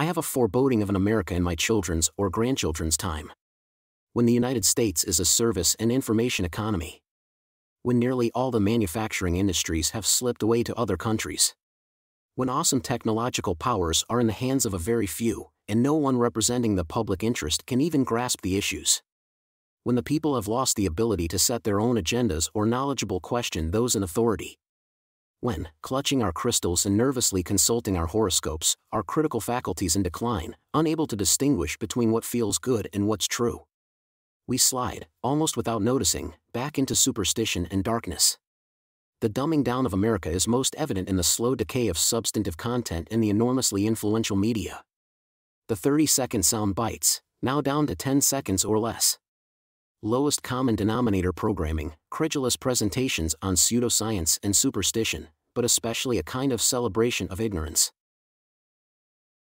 I have a foreboding of an America in my children's or grandchildren's time. When the United States is a service and information economy. When nearly all the manufacturing industries have slipped away to other countries. When awesome technological powers are in the hands of a very few, and no one representing the public interest can even grasp the issues. When the people have lost the ability to set their own agendas or knowledgeable question those in authority. When, clutching our crystals and nervously consulting our horoscopes, our critical faculties in decline, unable to distinguish between what feels good and what's true. We slide, almost without noticing, back into superstition and darkness the dumbing down of America is most evident in the slow decay of substantive content in the enormously influential media. The 30 second sound bites, now down to 10 seconds or less. Lowest common denominator programming, credulous presentations on pseudoscience and superstition, but especially a kind of celebration of ignorance.